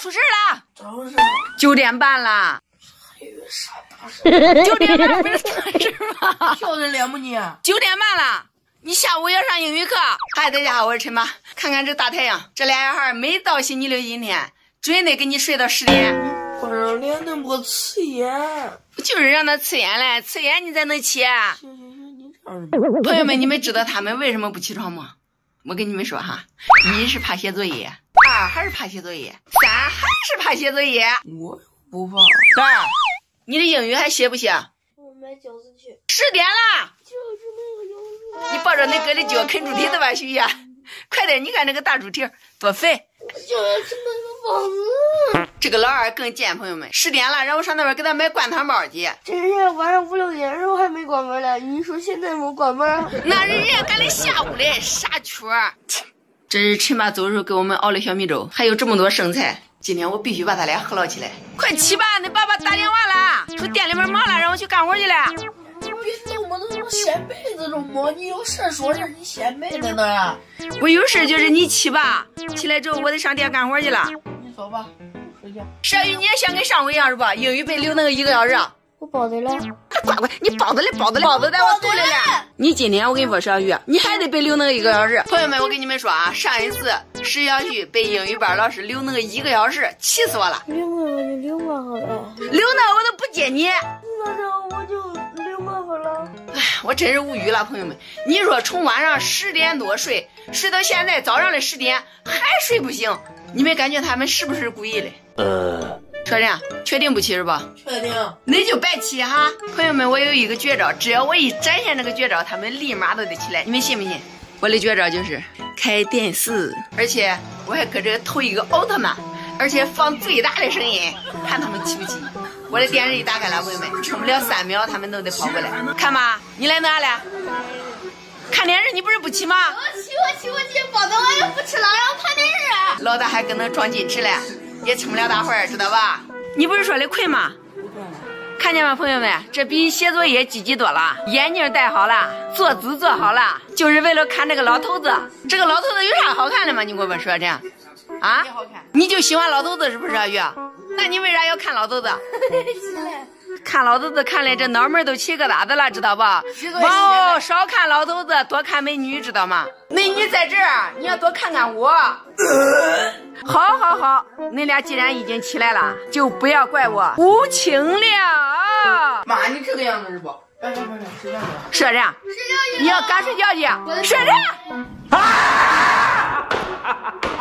出事了，咋回事？九点半了，还有啥大事？九点半不是大事吗？挑人脸不你？九点半了，你下午要上英语课。嗨，大家好，我是陈妈。看看这大太阳，这俩小孩没到星期六今天，准得给你睡到十点。关上脸能不刺眼？就是让他刺眼嘞，刺眼你才能起。行行行，你这样是朋友们，你们知道他们为什么不起床吗？我跟你们说哈，一是怕写作业，二还是怕写作业，三还是怕写作业。我不怕。二，你的英语还写不写？我买饺子去，十点了，就是那个饺子，你抱着那哥的脚啃猪蹄子吧，徐呀！快点，你看那个大猪蹄儿多肥。我就要吃那个包子。这个老二更贱，朋友们，十点了，让我上那边给他买灌汤包去。这人家晚上五六点的时候还没关门呢，你说现在没关门？那人家赶的下午嘞，傻缺儿。这是陈妈走的时候给我们熬的小米粥，还有这么多剩菜，今天我必须把他俩合捞起来。快起吧，你爸爸打电话了，说店里面忙了，让我去干活去了。你别这么那种掀被子中么？你有事说事，你掀被子呢？我有事就是你起吧，起来之后我得上店干活去了。你走吧，睡觉。小雨，你也想跟上回一样是吧？英语被留那个一个小时。我包的了，快乖乖，你包子嘞，包子嘞，包子在我肚里了。你今天我跟你说，小雨，你还得被留那个一个小时。朋友们，我跟你们说啊，上一次石小旭被英语班老师留那个一个小时，气死我了。留我我就留我好了，留那我都不接你，那这我就留我好了。哎我真是无语了，朋友们。你说从晚上十点多睡，睡到现在早上的十点还睡不醒，你们感觉他们是不是故意的？呃，说人，确定不骑是吧？确定？那就别骑哈，朋友们，我有一个绝招，只要我一展现这个绝招，他们立马都得起来，你们信不信？我的绝招就是开电视，而且我还搁这投一个奥特曼，而且放最大的声音，看他们起不起。我的电视一打开了，朋友们，撑不了三秒，他们都得跑过来。看吧，你来哪了？看电视，你不是不骑吗？我骑我骑我骑，包子我也不吃了，让我看电视。老大还搁那装矜持嘞，也撑不了大会儿，知道吧？你不是说的困吗？看见吗，朋友们，这比写作业积极多了。眼镜戴好了，坐姿坐好了，就是为了看这个老头子。这个老头子有啥好看的吗？你给我说这样，啊？好看。你就喜欢老头子是不是啊，月？那你为啥要看老头子？看老头子看的这脑门都起疙瘩子了，知道吧？是个哦，少看老头子，多看美女，知道吗？美女在这儿，你要多看看我。好好好，你俩既然已经起来了，就不要怪我无情了。妈，你这个样子是不？哎，别别别，睡觉去。说着，你要敢睡觉去。说着。